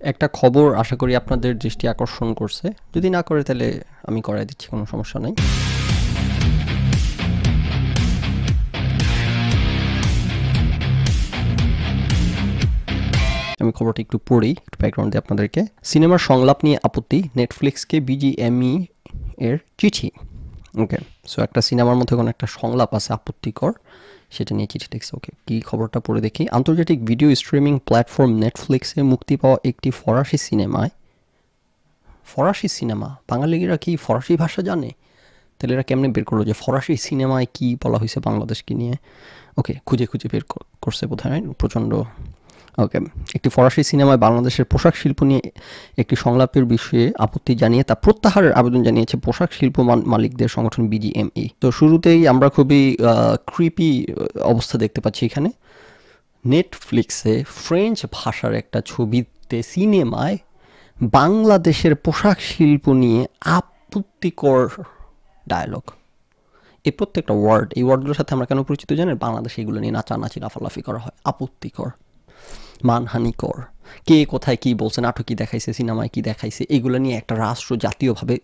একটা খবর আশা করি আপনাদের দৃষ্টি আকর্ষণ করছে। যদি না করে, তাহলে আমি করাই দিচ্ছি, কোনো সমস্যা নাই। আমি খবরটি একটু পড়ি, একটু ব্যাকগ্রাউন্ড দিই আপনাদেরকে। সিনেমার সংলাপ নিয়ে আপত্তি নেটফ্লিক্সকে বিজিএমই এর চিঠি। ওকে সো একটা সিনেমার মধ্যে কোনো একটা সংলাপ আছে আপত্তিকর, সেটা নিয়ে চিঠি লিখছে ওকে কী খবরটা পড়ে দেখি? আন্তর্জাতিক ভিডিও স্ট্রিমিং প্ল্যাটফর্ম নেটফ্লিক্সে মুক্তি পাওয়া একটি ফরাসি সিনেমায়। ফরাসি সিনেমা? বাঙালিরা কি ফরাসি ভাষা জানে? তাহলে এরা কেমনে বের করল যে ফরাসি সিনেমায় কি বলা হয়েছে বাংলাদেশকে নিয়ে? ওকে খুঁজে খুঁজে বের কর- করছে বোধহয়, প্রচণ্ড ওকে একটি ফরাসি সিনেমায় বাংলাদেশের পোশাক শিল্প নিয়ে একটি সংলাপের বিষয়ে আপত্তি জানিয়ে তা প্রত্যাহারের আবেদন জানিয়েছে পোশাক শিল্প মালিকদের সংগঠন বিজিএমই তো শুরুতেই আমরা খুবই ক্রিপি অবস্থা দেখতে পাচ্ছি এখানে। নেটফ্লিক্সে ফ্রেঞ্চ ভাষার একটা ছবিতে সিনেমায় বাংলাদেশের পোশাক শিল্প নিয়ে আপত্তিকর ডায়ালগ এই প্রত্যেকটা ওয়ার্ড এই ওয়ার্ডগুলোর সাথে আমরা কেন পরিচিত জানেন? বাংলাদেশে এগুলো নিয়ে নাচানাচি লাফালাফি করা হয়। আপত্তিকর। মানহানিকর। কে কোথায় কি বলছে, নাটক কি দেখাইছে সিনেমায় কি দেখাইছে, এগুলো নিয়ে একটা রাষ্ট্র জাতীয়ভাবে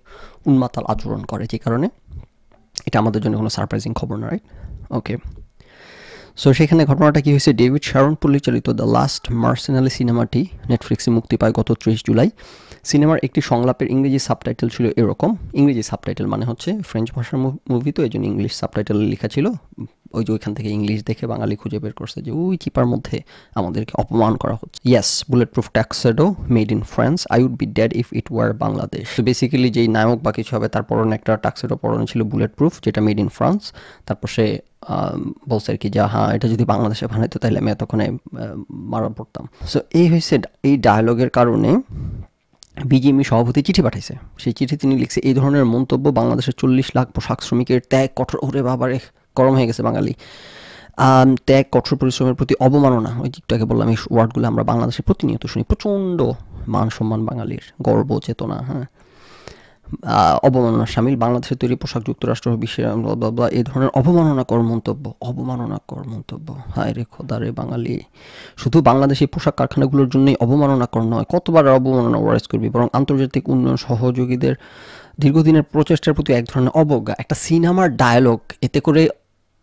উন্মাতাল আচরণ করে, যে কারণে এটা আমাদের জন্য কোনো সারপ্রাইজিং খবর না রাইট ওকে সো সেখানে ঘটনাটা কি হয়েছে? ডেভিড শারন পরিচালিত দ্য লাস্ট মার্সেনালি সিনেমাটি নেটফ্লিক্সে মুক্তি পায় গত ত্রিশ জুলাই। সিনেমার একটি সংলাপের ইংরেজি সাবটাইটেল ছিল এরকম। ইংরেজি সাবটাইটেল মানে হচ্ছে ফ্রেঞ্চ ভাষার মুভি তো এই জন্য ইংলিশ সাবটাইটেল লেখা ছিল। ওই যে ওইখান থেকে ইংলিশ দেখে বাঙালি খুঁজে বের করছে যে, ওই চিপার মধ্যে আমাদেরকে অপমান করা হচ্ছে। Yes bullet proof tuxedo made in France I would be dad if it were Bangladesh basically যেই নায়ক বা কিছু হবে, তার পরনে একটা টাক্সেডো পরনে ছিল বুলেট প্রুফ যেটা মেড ইন ফ্রান্স তারপর সে বলছে আর কি যে হ্যাঁ এটা যদি বাংলাদেশে বানাইতো, তাহলে আমি এতক্ষণে মারা পড়তাম। সো এই হয়েছে এই ডায়লগের কারণে বিজিএমই সভাপতি চিঠি পাঠাইছে। সেই চিঠি তিনি লিখছে, এই ধরনের মন্তব্য বাংলাদেশের চল্লিশ লাখ পোশাক শ্রমিকের ত্যাগ, কঠোর ওরে বাবারে, গরম হয়ে গেছে বাঙালি। ত্যাগ, কঠোর পরিশ্রমের প্রতি অবমাননা, ওই আগে বললাম, এই ওয়ার্ডগুলো আমরা বাংলাদেশে প্রতিনিয়ত শুনি, প্রচণ্ড মান সম্মান বাঙালির গর্ব, চেতনা হ্যাঁ। অবমাননা সামিল, বাংলাদেশের তৈরি পোশাক যুক্তরাষ্ট্র, বিশ্বের এই ধরনের অবমাননাকর মন্তব্য অবমাননাকর মন্তব্য। হায় রে খোদা রে বাঙালি। শুধু বাংলাদেশি পোশাক কারখানাগুলোর জন্যই অবমাননাকর নয়, কতবার অবমাননা ওয়ারাইজ করবি, বরং আন্তর্জাতিক উন্নয়ন সহযোগীদের দীর্ঘদিনের প্রচেষ্টার প্রতি এক ধরনের অবজ্ঞা, একটা সিনেমার ডায়ালগ এতে করে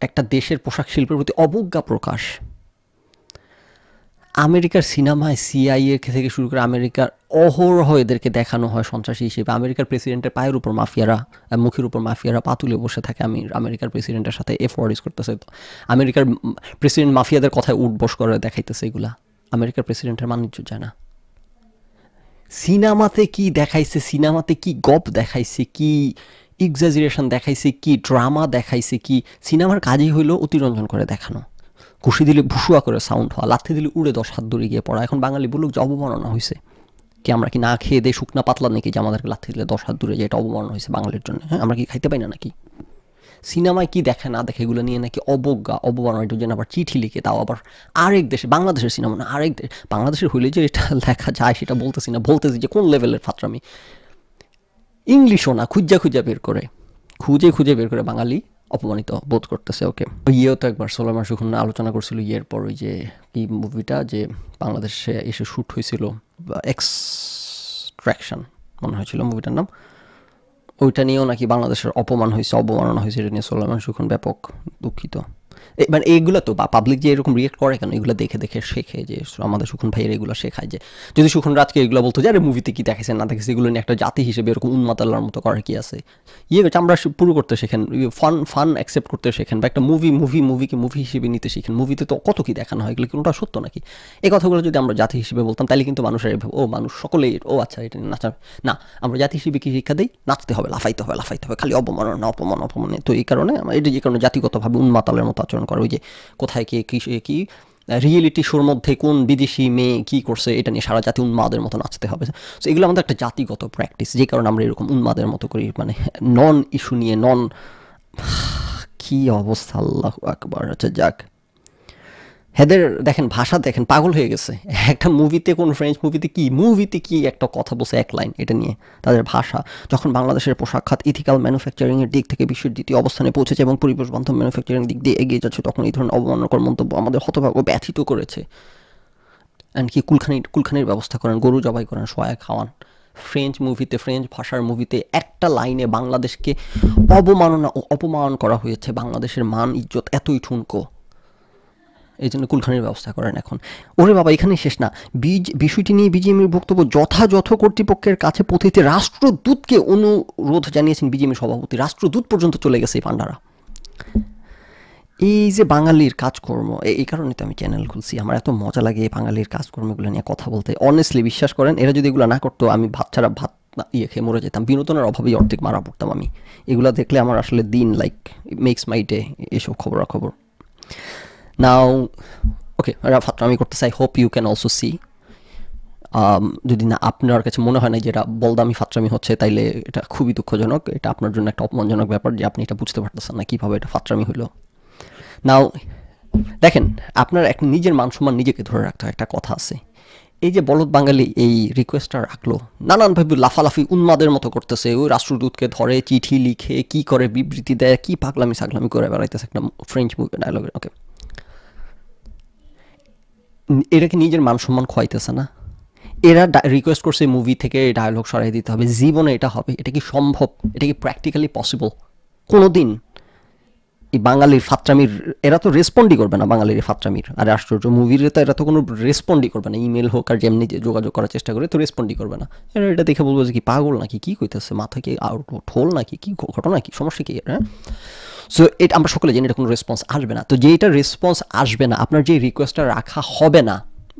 একটা দেশের পোশাক শিল্পের প্রতি অবজ্ঞা প্রকাশ। আমেরিকার সিনেমায় সিআইএ থেকে শুরু করে আমেরিকার অহরহ এদেরকে দেখানো হয় সন্ত্রাসী হিসেবে। আমেরিকার প্রেসিডেন্টের পায়ের উপর মাফিয়ারা মুখের উপর মাফিয়ারা পা তুলে বসে থাকে আমি আমেরিকার প্রেসিডেন্টের সাথে এফ ওয়ার্ডিস করতেছে। আমেরিকার প্রেসিডেন্ট মাফিয়াদের কথায় উঠবস করে দেখাইতেছে এগুলা। আমেরিকার প্রেসিডেন্টের মানিজ্য যায় না সিনেমাতে কি দেখাইছে, সিনেমাতে কি গপ দেখাইছে, কি এক্সাজিরেশন দেখাইছে, কি ড্রামা দেখাইছে, কি সিনেমার কাজই হইল অতিরঞ্জন করে দেখানো। ঘুষি দিলে ভুসুয়া করে সাউন্ড হওয়া লাথি দিলে উড়ে দশ হাত দূরে গিয়ে পড়া। এখন বাঙালি বলুক যে অবমাননা হয়েছে কি আমরা কি না খেয়ে দিয়ে শুকনা পাতলা নাকি যে আমাদেরকে লাথি দিলে দশ হাত দূরে যে এটা অবমাননা হয়েছে বাঙালির জন্য? হ্যাঁ আমরা কি খাইতে পাই না নাকি? সিনেমায় কি দেখে না দেখে এগুলো নিয়ে নাকি অবজ্ঞা, অবমাননা এটা যেন আবার চিঠি লিখে তাও আবার আরেক দেশে, বাংলাদেশের সিনেমা না, আরেক দেশ, বাংলাদেশের হইলে যে এটা লেখা যায় সেটা বলতেছি না, বলতেছি যে কোন লেভেলের ফাত্রামি ইংলিশও না, খুঁজা খুঁজা বের করে, খুঁজে খুঁজে বের করে বাঙালি। অপমানিত বোধ করতেছে ওকে ইয়েও তো একবার সোলার ওখানে আলোচনা করছিল, ইয়ের পর ওই যে কি মুভিটা যে বাংলাদেশে এসে শ্যুট হয়েছিল এক্সট্র্যাকশন মনে হয়েছিল মুভিটার নাম, ওইটা নিয়েও নাকি বাংলাদেশের অপমান হয়েছে, অবমাননা হয়েছে, এটা নিয়ে সোলাইমান সুখন ব্যাপক দুঃখিত। মানে এইগুলো তো বা পাবলিক যে এরকম রিয়েক্ট করে কেন? এগুলো দেখে দেখে শেখে যে আমাদের সুখন ভাইয়ের এগুলো শেখায় যে, যদি সুখন রাজকে এগুলো বলতো যে, আরে মুভিতে কি দেখেছে না দেখেছে এগুলো নিয়ে একটা জাতি হিসেবে এরকম উন্মাতাল্লার মতো করার কি আছে? ইয়ে আমরা পুরো করতে শেখেন ফান ফান অ্যাকসেপ্ট করতে শেখেন বা একটা মুভি মুভি মুভিকে মুভি হিসেবে নিতে শিখেন। মুভিতে তো কত কি দেখানো হয়, এগুলো কি ওটা সত্য নাকি? এই কথাগুলো যদি আমরা জাতি হিসেবে বলতাম তাহলে কিন্তু মানুষের ও মানুষ সকলেই, ও আচ্ছা এটা নাচা না, আমরা জাতি হিসেবে কি শিক্ষা দিই? নাচতে হবে, লাফাইতে হবে লাফাইতে হবে, খালি অপমাননা অপমান, অপমানে। তো এই কারণে এটা যে কারণে জাতিগতভাবে উন্মাতালের মতো আচরণ করে, ওই যে কোথায় কে কী কী রিয়েলিটি শোর মধ্যে কোন বিদেশি মেয়ে কি করছে, এটা নিয়ে সারা জাতি উন্মাদের মতো নাচতে হবে। তো এগুলো আমাদের একটা জাতিগত প্র্যাকটিস যে কারণে আমরা এরকম উন্মাদের মতো করি মানে নন ইস্যু নিয়ে নন কি অবস্থা, আল্লাহ একবার আচ্ছা যাক। হেদের দেখেন ভাষা দেখেন পাগল হয়ে গেছে। একটা মুভিতে কোন ফ্রেঞ্চ মুভিতে কি? মুভিতে কি একটা কথা বলছে এক লাইন এটা নিয়ে তাদের ভাষা। যখন বাংলাদেশের পোশাক খাত ইথিক্যাল ম্যানুফ্যাকচারিংয়ের দিক থেকে বিশ্বের দ্বিতীয় অবস্থানে পৌঁছেছে এবং পরিবেশ বান্ধব ম্যানুফ্যাকচারিং দিক দিয়ে এগিয়ে যাচ্ছে, তখন এই ধরনের অবমাননাকর মন্তব্য আমাদের হতভাগ্য ব্যথিত করেছে। অ্যান্ড কি কুলখানি, কুলখানির ব্যবস্থা করেন, গরু জবাই করেন সোয়া খাওয়ান। ফ্রেঞ্চ মুভিতে ফ্রেঞ্চ ভাষার মুভিতে একটা লাইনে বাংলাদেশকে অবমাননা ও অপমান করা হয়েছে। বাংলাদেশের মান, ইজ্জত এতই ঠুনকো। এই জন্য কুলখানির ব্যবস্থা করেন এখন। ওরে বাবা, এখানেই শেষ না। বীজ, বিষয়টি নিয়ে বিজেপির বক্তব্য যথাযথ কর্তৃপক্ষের কাছে পথিতে রাষ্ট্রদূতকে অনুরোধ জানিয়েছেন বিজেপি সভাপতি। রাষ্ট্রদূত পর্যন্ত চলে গেছে এই পান্ডারা এই যে বাঙালির কাজকর্ম এই কারণে তো আমি চ্যানেল খুলছি। আমার এত মজা লাগে এই বাঙালির কাজকর্মগুলো নিয়ে কথা বলতে। অনেস্টলি বিশ্বাস করেন, এরা যদি এগুলো না করতো, আমি ভাত ছাড়া ভাত ইয়ে খেয়ে মরে যেতাম। বিনোদনের অভাবেই অর্ধেক মারা পড়তাম আমি। এগুলো দেখলে আমার আসলে দিন লাইক মেক্স মাই ডে এসব খবরাখবর। নাও ওকে ফাতরামি করতে চাই hope you can also see যদি না, আপনার কাছে মনে হয় না যে এটা বলদামি, ফাতরামি হচ্ছে, তাইলে এটা খুবই দুঃখজনক। এটা আপনার জন্য একটা অপমানজনক ব্যাপার যে আপনি এটা বুঝতে পারতেছেন না কীভাবে এটা ফাতরামি হলো নাও দেখেন, আপনার এক নিজের মান সম্মান নিজেকে ধরে রাখতে হয়, একটা কথা আছে। এই যে বলদ বাঙালি এই রিকোয়েস্টটা রাখল, নানানভাবে লাফালাফি উন্মাদের মতো করতেছে, ওই রাষ্ট্রদূতকে ধরে, চিঠি লিখে, কি করে বিবৃতি দেয়, কি পাগলামি সাগলামি করে বেড়াইতেছে একটা ফ্রেঞ্চ মুভি ডায়লগ ওকে এরা কি নিজের মান সম্মান খোয়াইতেছে না। এরা রিকোয়েস্ট করছে মুভি থেকে ডায়লগ সরাই দিতে হবে। জীবনে এটা হবে। এটা কি সম্ভব? এটা কি প্র্যাকটিক্যালি পসিবল কোনো দিন এই বাঙালির ফাত্রামির, এরা তো রেসপন্ডই করবে না বাঙালির ফাত্রামির। আর আশ্চর্য মুভির তো এরা তো কোনো রেসপন্ডই করবে না। ইমেল হোক আর যেমনি যে যোগাযোগ করার চেষ্টা করে, তো রেসপন্ডই করবে না। এরা এটা দেখে বলব যে কি পাগল নাকি? কি কইতেছে? মাথা কি আউট ঠোল নাকি? কি ঘটনা কি? সমস্যা কি হ্যাঁ? সো এটা আমরা সকলে জানি এটা কোনো রেসপন্স আসবে না। তো যে এটা রেসপন্স আসবে না, আপনার যে রিকোয়েস্টটা রাখা হবে না,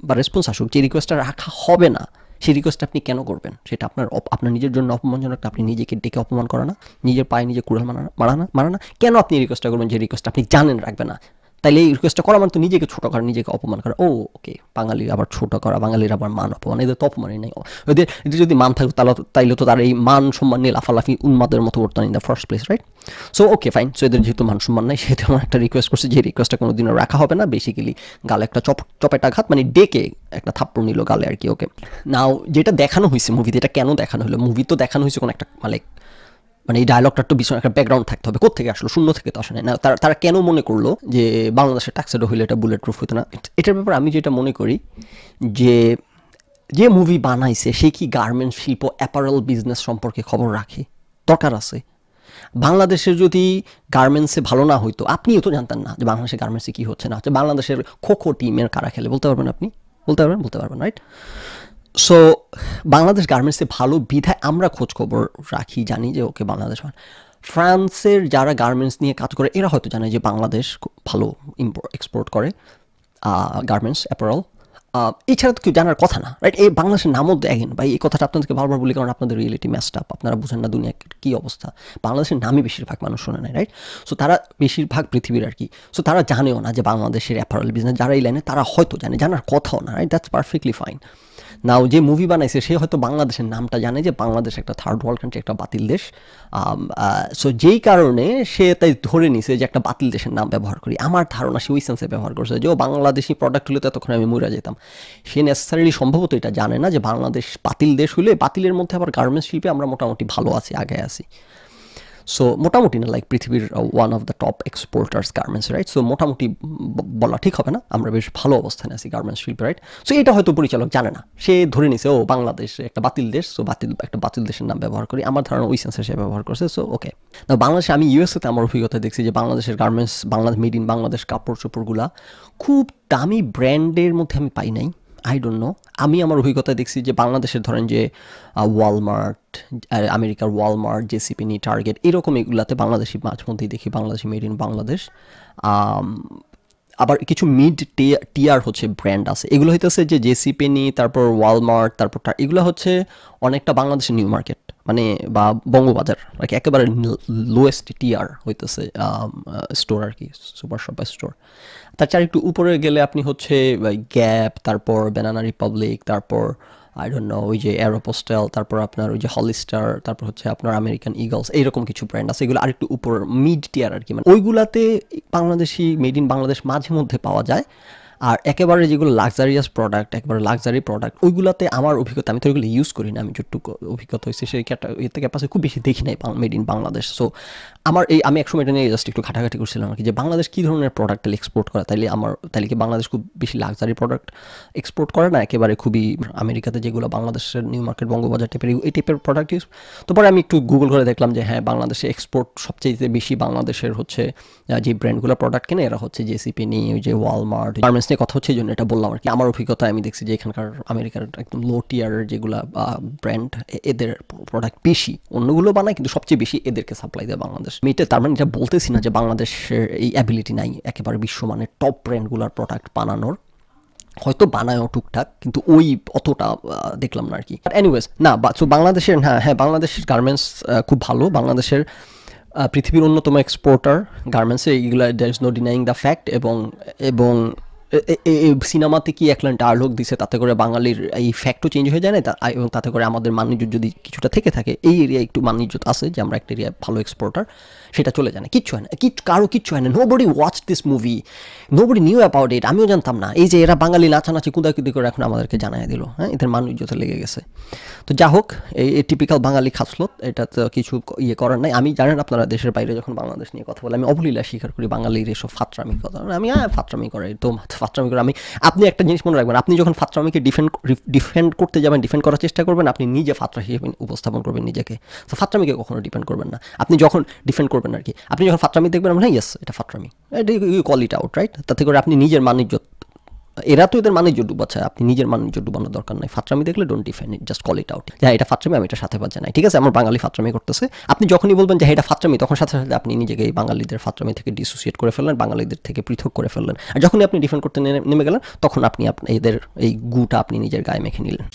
বা রেসপন্স আসুক, যে রিকোয়েস্টটা রাখা হবে না, সেই রিকোয়েস্টটা আপনি কেন করবেন? সেটা আপনার আপনার নিজের জন্য অপমানজনক আপনি নিজেকে ডেকে অপমান করা না, নিজের পায়ে নিজে কুড়াল মারা মারা না মারা না। কেন আপনি রিকোয়েস্টটা করবেন যে রিকোয়েস্ট আপনি জানেন রাখবে না? তাইলে এই রিকোয়েস্টটা করা মানে তো নিজেকে ছোট করা, নিজেকে অপমান করা। ও ওকে বাঙালির আবার ছোট করা, বাঙালির আবার মান অপমান, এদের তো অপমানই নেই। ওদের এদের যদি মান থাকতো তাহলে তাইলে তো তার এই মান সম্মান নিয়ে লাফালাফি উন্মাদের মতো করতো in the first place right so okay fine so এদের যেহেতু মান সম্মান নাই, সেহেতু আমার একটা রিকোয়েস্ট করছে, যে রিকোয়েস্টটা কোনো দিনও রাখা হবে না। বেসিক্যালি গালে একটা চপ চপেটা ঘাত মানে ডেকে একটা থাপ্পড় নিল গালে আর কি ওকে নাও যেটা দেখানো হয়েছে মুভিতে এটা কেন দেখানো হলো? মুভি তো দেখানো হয়েছে কোনো একটা মানে মানে এই ডায়লগটার তো ভীষণ একটা ব্যাকগ্রাউন্ড থাকতে হবে। কোথেকে আসলো? শূন্য থেকে তো আসে না, তারা তারা কেন মনে করল যে বাংলাদেশের ট্যাক্সেডো হইলে এটা বুলেট প্রুফ হতো না? এটার ব্যাপারে আমি যেটা মনে করি যে যে মুভি বানাইছে, সে কি গার্মেন্টস শিল্প অ্যাপারেল বিজনেস সম্পর্কে খবর রাখে? দরকার আছে। বাংলাদেশের যদি গার্মেন্টসে ভালো না হইতো, আপনিও তো জানতেন না যে বাংলাদেশের গার্মেন্টসে কী হচ্ছে না হচ্ছে। বাংলাদেশের খো খো টিমের কারা খেলে? বলতে পারবেন আপনি? বলতে পারবেন? বলতে পারবেন রাইট সো বাংলাদেশ গার্মেন্টসে ভালো বিধায় আমরা খোঁজ খবর রাখি জানি যে ওকে বাংলাদেশ। ফ্রান্সের যারা গার্মেন্টস নিয়ে কাজ করে এরা হয়তো জানে যে বাংলাদেশ ভালো ইম্পোর্ট এক্সপোর্ট করে গার্মেন্টস অ্যাপারেল এছাড়া তো কেউ জানার কথা না রাইট এই বাংলাদেশের নামও দেখেন ভাই, এই কথাটা আপনাদেরকে বারবার বলি, কারণ আপনাদের রিয়েলিটি ম্যাচটা আপ আপনারা বুঝেন না দুনিয়া কী অবস্থা। বাংলাদেশের নামই বেশিরভাগ মানুষ শোনে নাই রাইট সো তারা বেশিরভাগ পৃথিবীর আর কি। সো তারা জানেও না যে বাংলাদেশের অ্যাপারেল বিজনেস যারা এই লাইনে তারা হয়তো জানে, জানার কথাও না right that's perfectly fine now যে মুভি বানাইছে, সে হয়তো বাংলাদেশের নামটা জানে যে বাংলাদেশ একটা থার্ড ওয়ার্ল্ড কান্ট্রি একটা বাতিল দেশ। সো যেই কারণে সে তাই ধরে নিছে যে একটা বাতিল দেশের নাম ব্যবহার করি। আমার ধারণা সে ওই সেন্সে ব্যবহার করছে যে, ও বাংলাদেশি প্রোডাক্ট হলে তো এতক্ষণ আমি মরে যেতাম। সে নেসেসারিলি সম্ভবত এটা জানে না যে বাংলাদেশ বাতিল দেশ হলে বাতিলের মধ্যে আবার গার্মেন্টস শিল্পে আমরা মোটামুটি ভালো আছি আগে আছি। সো মোটামুটি না লাইক পৃথিবীর one of the top exporters garments right so মোটামুটি বলা ঠিক হবে না। আমরা বেশ ভালো অবস্থানে আছি গার্মেন্টস শিল্পে রাইট সো এটা হয়তো পরিচালক জানে না। সে ধরে নিছে, ও, বাংলাদেশ, একটা বাতিল দেশ। সো বাতিল, একটা বাতিল দেশের নাম ব্যবহার করি। আমার ধারণা ওই সেন্সে সে ব্যবহার করছে। সো ওকে না বাংলাদেশে আমি ইউএসএতে আমার অভিজ্ঞতা দেখছি যে, বাংলাদেশের garments Bangladesh made in Bangladesh কাপড় চোপড়গুলা খুব দামি ব্র্যান্ডের মধ্যে আমি পাই নাই। আই ডোন্ট নো আমি আমার অভিজ্ঞতা দেখছি যে বাংলাদেশের ধরেন যে ওয়ালমার্ট আমেরিকার ওয়ালমার্ট জেসিপিনি টার্গেট এরকম এগুলাতে বাংলাদেশি মাঝমধ্যেই দেখি, বাংলাদেশি মেড ইন বাংলাদেশ। আবার কিছু মিড টিয়ার হচ্ছে ব্র্যান্ড আছে। এগুলো হইতেছে যে জেসি পেনি তারপর ওয়ালমার্ট তারপর এগুলো হচ্ছে অনেকটা বাংলাদেশের নিউ মার্কেট মানে বা বঙ্গবাজার আর কি একেবারে লোয়েস্ট টিয়ার হইতেছে স্টোর আর কি সুপার শপ স্টোর তার চার একটু উপরে গেলে আপনি হচ্ছে গ্যাপ তারপর বেনানা রিপাবলিক তারপর আই ডোন্ট নো ওই যে অ্যারোপোস্টেল তারপর আপনার ওই যে হলিস্টার তারপর হচ্ছে আপনার আমেরিকান ইগলস এইরকম কিছু ব্র্যান্ড আছে, এগুলো আরেকটু উপর মিড টিয়ার আর কি। মানে ওইগুলাতে বাংলাদেশি মেড ইন বাংলাদেশ মাঝে মধ্যে পাওয়া যায়। আর একেবারে যেগুলো লাক্সারিয়াস প্রোডাক্ট একেবারে লাক্সারি প্রোডাক্ট ওইগুলোতে আমার অভিজ্ঞতা, আমি তো ওইগুলো ইউজ করি না, আমি যেটুকু অভিজ্ঞতা হয়েছে সেই থেকে পাশে খুব বেশি দেখি নাই মেড ইন বাংলাদেশ। সো আমার এই, আমি একসময় এটা নিয়ে জাস্ট একটু ঘাটাঘাটি করছিলাম আর কি, যে বাংলাদেশ কী ধরনের প্রোডাক্ট এক্সপোর্ট করে, তাইলে আমার তাহলে কি বাংলাদেশ খুব বেশি লাক্সারি প্রোডাক্ট এক্সপোর্ট করে না? একেবারে খুবই আমেরিকাতে যেগুলো বাংলাদেশের নিউ মার্কেট বঙ্গবাজার টাইপের এই টাইপের প্রোডাক্ট ইউজ তো পরে আমি একটু গুগল করে দেখলাম যে হ্যাঁ বাংলাদেশে এক্সপোর্ট সবচেয়ে বেশি বাংলাদেশের হচ্ছে যে ব্র্যান্ডগুলো প্রোডাক্ট কেনে, এরা হচ্ছে জেসিপি নিয়ে ওই যে ওয়ালমার্ট গার্মেন্টস নিয়ে কথা হচ্ছে, এই জন্য এটা বললাম আর কি। আমার অভিজ্ঞতা আমি দেখছি যে এখানকার আমেরিকার একদম লো টিয়ার যেগুলো ব্র্যান্ড এদের প্রোডাক্ট বেশি, অন্যগুলো বানায়, কিন্তু সবচেয়ে বেশি এদেরকে সাপ্লাই দেয় বাংলাদেশ। এটা, তার মানে এটা বলতেছি না যে বাংলাদেশের এই অ্যাবিলিটি নাই, একেবারে বিশ্বমানের টপ ব্র্যান্ডগুলোর প্রোডাক্ট বানানোর। হয়তো বানায়ও টুকটাক, কিন্তু ওই অতটা দেখলাম না আর কি। এনিওয়েজ না সো বাংলাদেশের হ্যাঁ হ্যাঁ বাংলাদেশের গার্মেন্টস খুব ভালো। বাংলাদেশের পৃথিবীর অন্যতম এক্সপোর্টার গার্মেন্টসে এইগুলো there is no denying the fact এবং এবং সিনেমাতে কি একলান ডায়লগ দিছে? তাতে করে বাঙালির এই ফ্যাক্টও চেঞ্জ হয়ে যায় না? এবং তাতে করে আমাদের মানিজ্য যদি কিছুটা থেকে থাকে, এই এরিয়ায় একটু মানিজ্য আছে যে আমরা একটা এরিয়া ভালো এক্সপোর্টার সেটা চলে যায় না। কিচ্ছু হয় না। কি কারও কিচ্ছু হয় না। Nobody watch this movie nobody knew about it আমিও জানতাম না। এই যে এরা বাঙালি নাচানাচি, কুদাকুদি করে এখন আমাদেরকে জানাই দিল হ্যাঁ? এদের মানিজ্যতে লেগে গেছে। তো যা হোক, এই টিপিক্যাল বাঙালি খাসলত, এটা তো কিছু ইয়ে করার নাই। আমি জানেন আপনারা দেশের বাইরে যখন বাংলাদেশ নিয়ে কথা বলে, আমি অবলীলা স্বীকার করি বাঙালির এসব ফাত্রামি কথা। আমি হ্যাঁ ফাত্রামি করে তো ফাত্রামি করে আমি, আপনি একটা জিনিস মনে রাখবেন, আপনি যখন ফাত্রামিকে ডিফেন্ড ডিফেন্ড করতে যাবেন ডিফেন্ড করার চেষ্টা করবেন, আপনি নিজে ফাত্রা হিসেবে উপস্থাপন করবেন নিজেকে। তো ফাত্রামিকে কখনো ডিপেন্ড করবেন না। আপনি যখন ডিফেন্ড করবেন আর কি, আপনি যখন ফাত্রামি দেখবেন, আমরা ইয়েস এটা ফাত্রামি। এটা কল ইট আউট রাইট তাতে করে আপনি নিজের মানিজ্য এরা তো এদের মানুষ মানিজ্য ডুবাচ্ছে আপনি নিজের মানিজ্য ডুবানোর দরকার নাই। ফাত্রামি দেখলে don't defend it just call it out হ্যাঁ এটা ফাত্রামি, আমি এটা সাথে পাচ্ছে নাই ঠিক আছে, আমার বাঙালি ফাত্রামি করতেছে। আপনি যখনই বলবেন যে এটা ফাত্রামি, তখন সাথে সাথে আপনি নিজেকে এই বাঙালিদের ফাত্রামি থেকে ডিসোসিয়েট করে ফেললেন, বাঙালিদের থেকে পৃথক করে ফেললেন। আর যখনই আপনি ডিফেন্ড করতে নেমে গেলেন, তখন আপনি এদের এই গুটা আপনি নিজের গায়ে মেখে নিলেন।